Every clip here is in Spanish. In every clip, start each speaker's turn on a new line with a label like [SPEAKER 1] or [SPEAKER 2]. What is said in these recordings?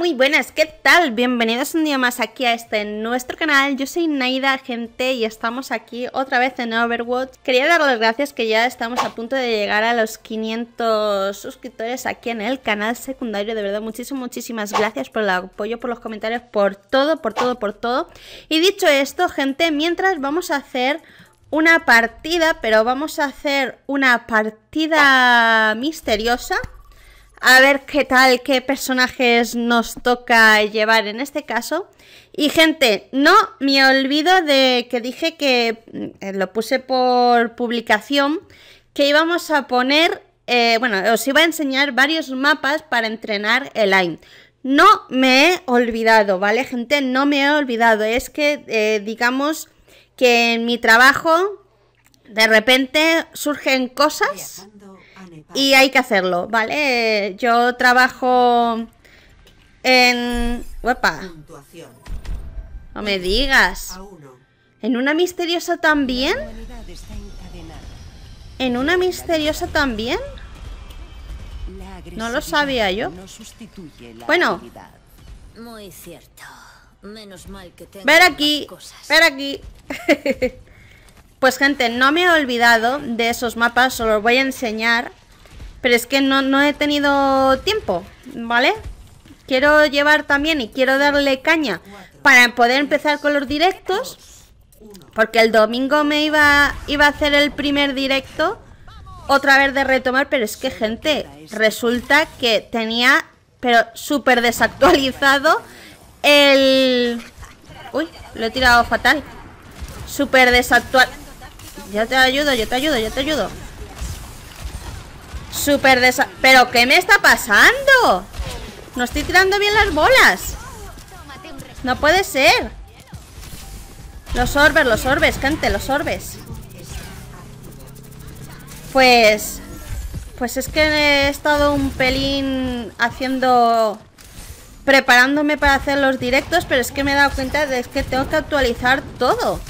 [SPEAKER 1] muy buenas, ¿qué tal? Bienvenidos un día más aquí a este nuestro canal. Yo soy Naida, gente, y estamos aquí otra vez en Overwatch. Quería dar las gracias que ya estamos a punto de llegar a los 500 suscriptores aquí en el canal secundario. De verdad, muchísimas, muchísimas gracias por el apoyo, por los comentarios, por todo, por todo, por todo. Y dicho esto, gente, mientras vamos a hacer una partida, pero vamos a hacer una partida misteriosa a ver qué tal, qué personajes nos toca llevar en este caso. Y gente, no me olvido de que dije que mm, lo puse por publicación, que íbamos a poner, eh, bueno, os iba a enseñar varios mapas para entrenar el AIM. No me he olvidado, ¿vale, gente? No me he olvidado. Es que, eh, digamos, que en mi trabajo, de repente surgen cosas y hay que hacerlo, ¿vale? Yo trabajo en... ¡Uepa! No me digas. ¿En una misteriosa también? ¿En una misteriosa también? No lo sabía yo. Bueno.
[SPEAKER 2] Muy cierto. Menos mal que tengo
[SPEAKER 1] Ver aquí. Ver aquí. pues gente, no me he olvidado de esos mapas. Os los voy a enseñar. Pero es que no, he tenido tiempo, ¿vale? Quiero llevar también y quiero darle caña para poder empezar con los directos. Porque el domingo me iba, iba a hacer el primer directo. Otra vez de retomar, pero es que gente, resulta que tenía, pero súper desactualizado el... Uy, lo he tirado fatal. Súper desactual... Yo te ayudo, yo te ayudo, yo te ayudo. Súper desa... ¿Pero qué me está pasando? No estoy tirando bien las bolas. No puede ser. Los orbes, los orbes, gente, los orbes. Pues... Pues es que he estado un pelín haciendo... Preparándome para hacer los directos Pero es que me he dado cuenta de que tengo que actualizar todo.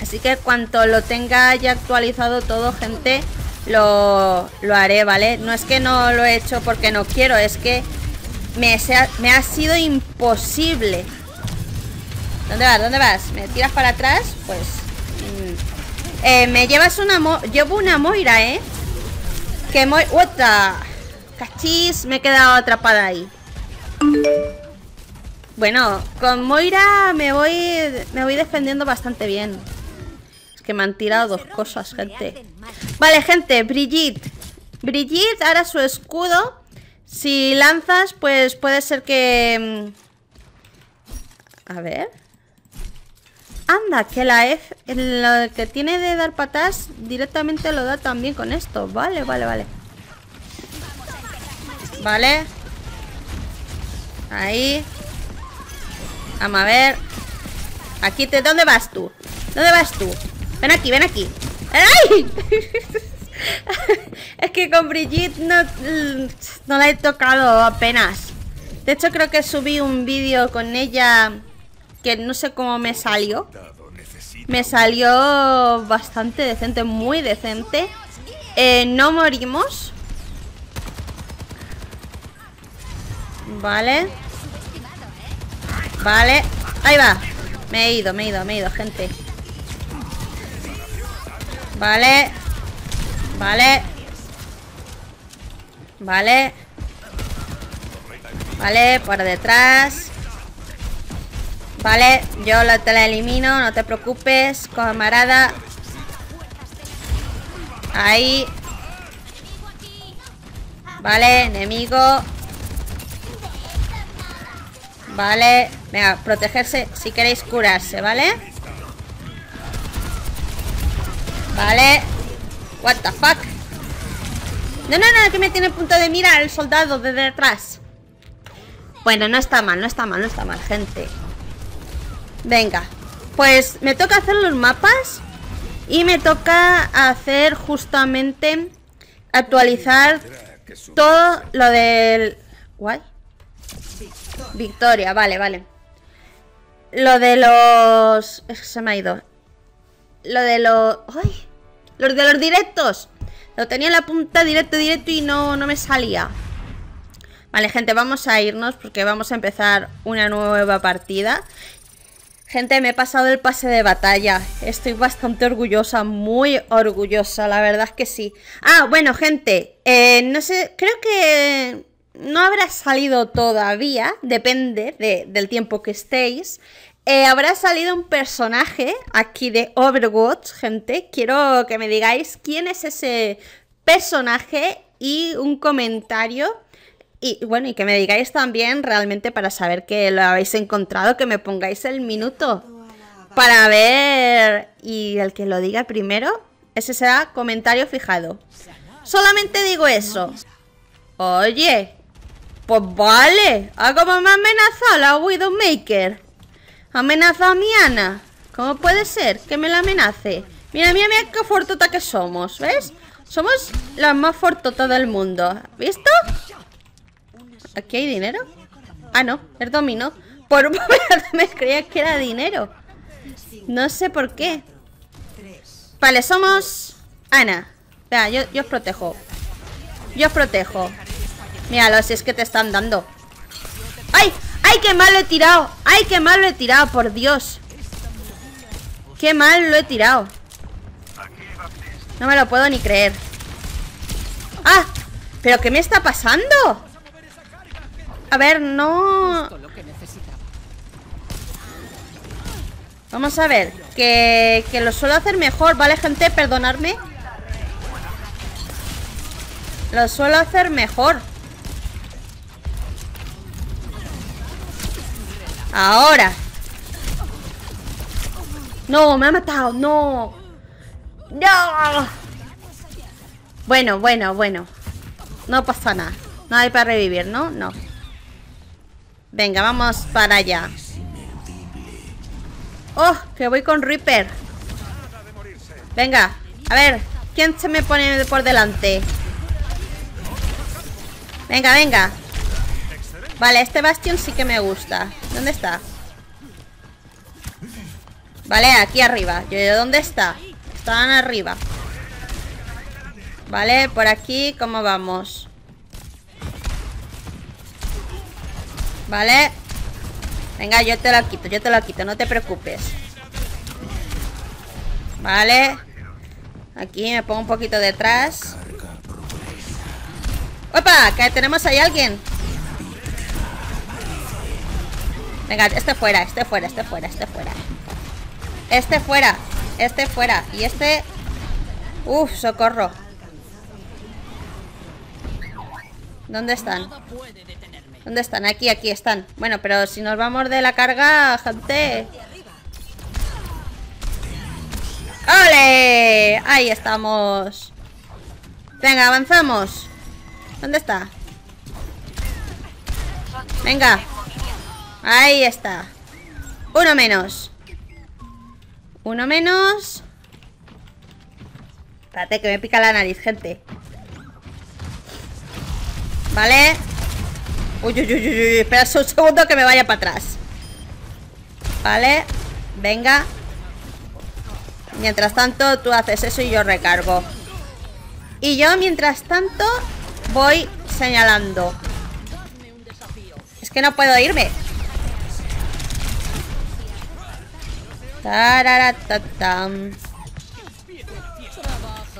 [SPEAKER 1] Así que cuanto lo tenga ya actualizado todo, gente lo, haré, ¿vale? No es que no lo he hecho porque no quiero, es que me, me ha sido imposible. ¿Dónde vas? ¿Dónde vas? ¿Me tiras para atrás? Pues... Mm. Eh, me llevas una... Mo llevo una Moira, ¿eh? Que Moira... ¡What Cachis, me he quedado atrapada ahí. Bueno, con Moira me voy, me voy defendiendo bastante bien que me han tirado dos cosas, gente. Vale, gente, Brigitte. Brigitte, ahora su escudo. Si lanzas, pues puede ser que... Mm, a ver. Anda, que la F... Lo que tiene de dar patas directamente lo da también con esto. Vale, vale, vale. Vale. Ahí. Vamos a ver. Aquí te... ¿Dónde vas tú? ¿Dónde vas tú? Ven aquí, ven aquí. ¡Ay! es que con Brigitte no, no la he tocado apenas. De hecho, creo que subí un vídeo con ella que no sé cómo me salió. Me salió bastante decente, muy decente. Eh, no morimos. Vale. Vale. Ahí va. Me he ido, me he ido, me he ido, gente. Vale. Vale. Vale. Vale, por detrás. Vale, yo te la elimino, no te preocupes, camarada. Ahí. Vale, enemigo. Vale, venga, protegerse si queréis curarse, ¿vale? Vale. What the fuck. No, no, no, que me tiene punto de mira el soldado de detrás. Bueno, no está mal, no está mal, no está mal, gente. Venga. Pues me toca hacer los mapas. Y me toca hacer justamente actualizar todo lo del... ¿Guay? Victoria, vale, vale. Lo de los... Se me ha ido. Lo de los... ¡Ay! Los de los directos. Lo tenía en la punta directo, directo y no, no me salía. Vale, gente, vamos a irnos porque vamos a empezar una nueva partida. Gente, me he pasado el pase de batalla. Estoy bastante orgullosa, muy orgullosa, la verdad es que sí. Ah, bueno, gente, eh, no sé, creo que no habrá salido todavía, depende del tiempo que estéis. Eh, habrá salido un personaje aquí de Overwatch, gente. Quiero que me digáis quién es ese personaje y un comentario y bueno, y que me digáis también realmente para saber que lo habéis encontrado, que me pongáis el minuto para ver. Y el que lo diga primero, ese será comentario fijado. Solamente digo eso. Oye, pues vale. Ah, como me amenaza la Widowmaker. Amenaza a mi Ana. ¿Cómo puede ser que me la amenace? Mira, mira, mira qué fortota que somos, ¿ves? Somos las más fortotas del mundo. ¿Visto? ¿Aquí hay dinero? Ah, no, es domino. Por un momento me creía que era dinero. No sé por qué. Vale, somos... Ana. Vea, yo, yo os protejo. Yo os protejo. Míralo, si es que te están dando. ¡Ay! ¡Ay, qué mal lo he tirado! ¡Ay, qué mal lo he tirado, por Dios! ¡Qué mal lo he tirado! No me lo puedo ni creer. ¡Ah! ¿Pero qué me está pasando? A ver, no... Vamos a ver que, que lo suelo hacer mejor, ¿vale, gente? Perdonadme Lo suelo hacer mejor Ahora No, me ha matado, no No Bueno, bueno, bueno No pasa nada No hay para revivir, ¿no? No Venga, vamos para allá. ¡Oh! Que voy con Reaper. Venga, a ver. ¿Quién se me pone por delante? Venga, venga. Vale, este bastión sí que me gusta. ¿Dónde está? Vale, aquí arriba. ¿Dónde está? Estaban arriba. Vale, por aquí, ¿cómo vamos? ¿Vale? Venga, yo te la quito, yo te la quito, no te preocupes Vale Aquí me pongo un poquito detrás ¡Opa! Que tenemos ahí alguien Venga, este fuera, este fuera, este fuera, este fuera Este fuera Este fuera Y este... Uf, socorro ¿Dónde están? ¿Dónde están? Aquí, aquí están. Bueno, pero si nos vamos de la carga, gente. ¡Ole! Ahí estamos. Venga, avanzamos. ¿Dónde está? Venga. Ahí está. Uno menos. Uno menos. Espérate que me pica la nariz, gente. Vale. Uy, uy, uy, uy, espera un segundo que me vaya para atrás Vale Venga Mientras tanto, tú haces eso y yo recargo Y yo, mientras tanto Voy señalando Es que no puedo irme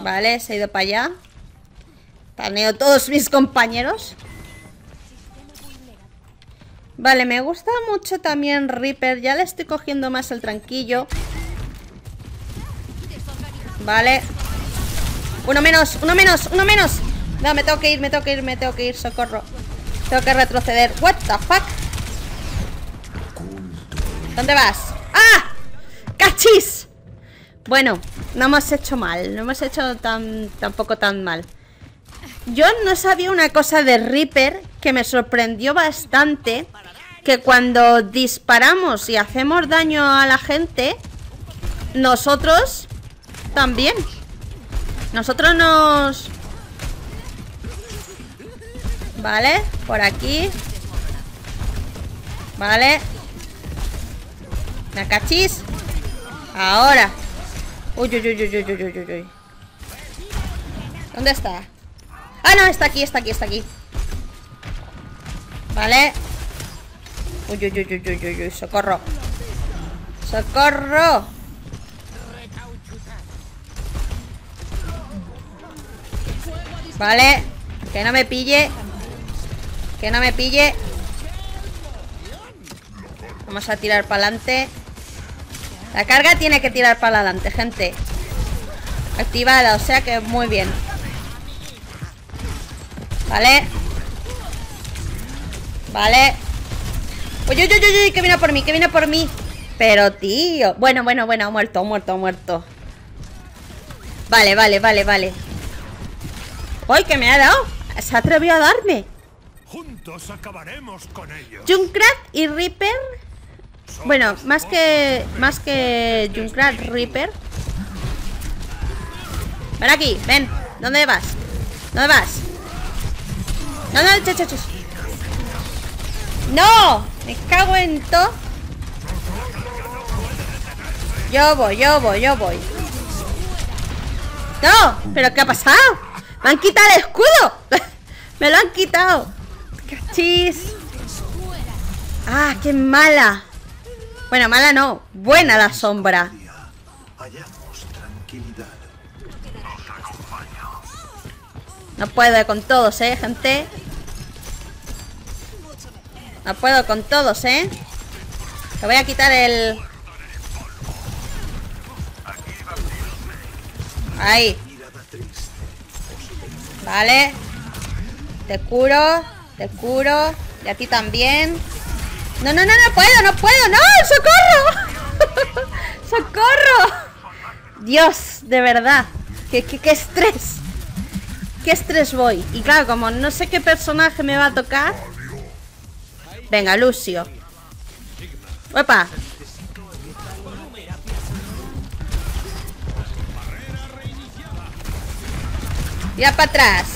[SPEAKER 1] Vale, se ha ido para allá Paneo todos mis compañeros Vale, me gusta mucho también Reaper. Ya le estoy cogiendo más el tranquillo. Vale. Uno menos, uno menos, uno menos. No, me tengo que ir, me tengo que ir, me tengo que ir, socorro. Tengo que retroceder. What the fuck? ¿Dónde vas? Bueno, no hemos hecho mal. No hemos hecho tampoco tan mal. Yo no sabía una cosa de Reaper que me sorprendió bastante que cuando disparamos y hacemos daño a la gente, nosotros también. Nosotros nos... Vale, por aquí. Vale. ¿Me cachis? Ahora. Uy, uy, uy, uy, uy, uy, uy, uy. ¿Dónde está? Ah, no, está aquí, está aquí, está aquí. Vale. Uy, uy, uy, uy, uy, uy, socorro. ¡Socorro! Vale. Que no me pille. Que no me pille. Vamos a tirar para adelante. La carga tiene que tirar para adelante, gente. Activada, o sea que muy bien. Vale. Vale. Uy, uy, uy, uy, que viene por mí, que viene por mí. Pero, tío. Bueno, bueno, bueno, muerto, muerto, muerto. Vale, vale, vale, vale. ¡Uy, que me ha dado! Se atrevió a darme.
[SPEAKER 3] Juntos acabaremos con ellos.
[SPEAKER 1] Junkrat y Reaper. Bueno, más que. Más que Junkrat, Reaper. Ven aquí, ven. ¿Dónde vas? ¿Dónde vas? No, no, ch, ch, ch. ¡No! Me cago en todo. Yo voy, yo voy, yo voy. ¡No! ¿Pero qué ha pasado? ¡Me han quitado el escudo! ¡Me lo han quitado! ¡Cachis! ¡Ah, qué mala! Bueno, mala no. Buena la sombra. No puedo con todos, ¿eh, gente? No puedo con todos, ¿eh? Te voy a quitar el... Ahí. Vale. Te curo. Te curo. Y a ti también. No, no, no, no puedo, no puedo. ¡No! ¡Socorro! ¡Socorro! Dios, de verdad. ¿Qué, qué, qué estrés. ¿Qué estrés voy? Y claro, como no sé qué personaje me va a tocar. Venga, Lucio. ¡Opa! Tira para atrás.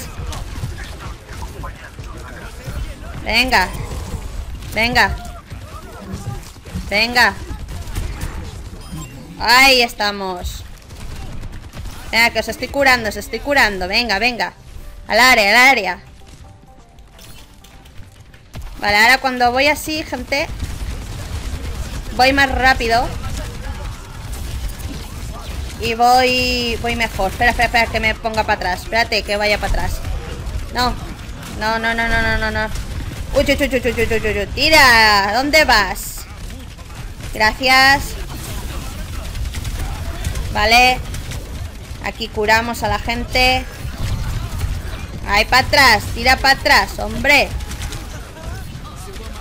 [SPEAKER 1] Venga. Venga. Venga. Ahí estamos. Venga, que os estoy curando, os estoy curando. Venga, venga. Al área, al área. Vale, ahora cuando voy así, gente Voy más rápido Y voy Voy mejor, espera, espera, espera Que me ponga para atrás, espérate, que vaya para atrás No, no, no, no, no, no, no, no Uy, uy, uy, uy, uy, uy, uy, Tira, ¿dónde vas? Gracias. Vale. Aquí curamos a la gente. Ahí para atrás, tira para atrás, hombre.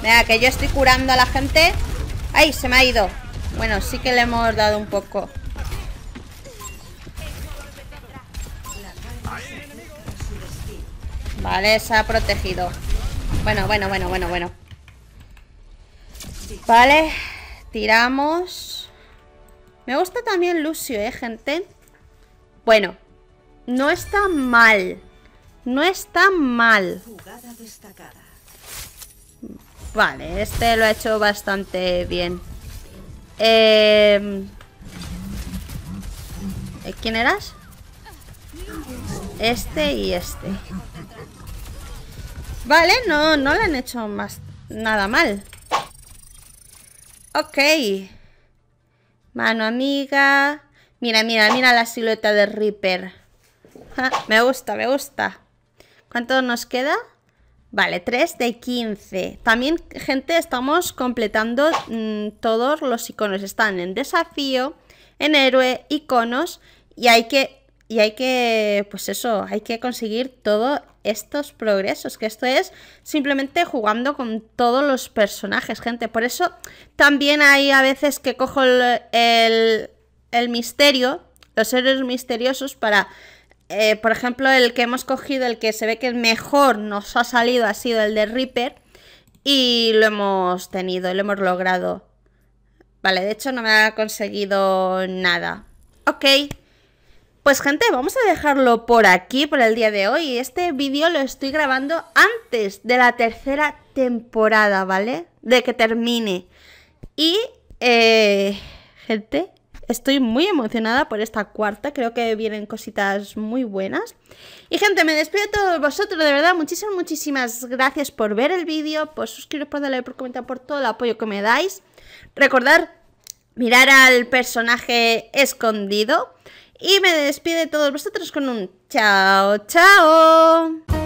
[SPEAKER 1] Venga, que yo estoy curando a la gente. ¡Ay! Se me ha ido. Bueno, sí que le hemos dado un poco. Vale, se ha protegido. Bueno, bueno, bueno, bueno, bueno. Vale Tiramos Me gusta también Lucio, eh, gente Bueno No está mal No está mal. Vale, este lo ha hecho bastante bien. Eh... ¿Quién eras? Este y este. Vale, no, no le han hecho más nada mal. Ok. Mano amiga. Mira, mira, mira la silueta de Reaper. Me gusta, me gusta. ¿Cuánto nos queda? Vale, 3 de 15. También, gente, estamos completando mmm, todos los iconos. Están en desafío, en héroe, iconos. Y hay que, y hay que, pues eso, hay que conseguir todos estos progresos. Que esto es simplemente jugando con todos los personajes, gente. Por eso también hay a veces que cojo el, el, misterio, los héroes misteriosos para eh, por ejemplo, el que hemos cogido, el que se ve que mejor nos ha salido ha sido el de Reaper. Y lo hemos tenido, lo hemos logrado. Vale, de hecho no me ha conseguido nada. Ok. Pues gente, vamos a dejarlo por aquí por el día de hoy. Este vídeo lo estoy grabando antes de la tercera temporada, ¿vale? De que termine. Y, eh, gente, Estoy muy emocionada por esta cuarta, creo que vienen cositas muy buenas. Y gente, me despido de todos vosotros, de verdad, muchísimas, muchísimas gracias por ver el vídeo, por suscribiros, por darle, por comentar, por todo el apoyo que me dais. Recordar mirar al personaje escondido. Y me despido de todos vosotros con un chao, chao.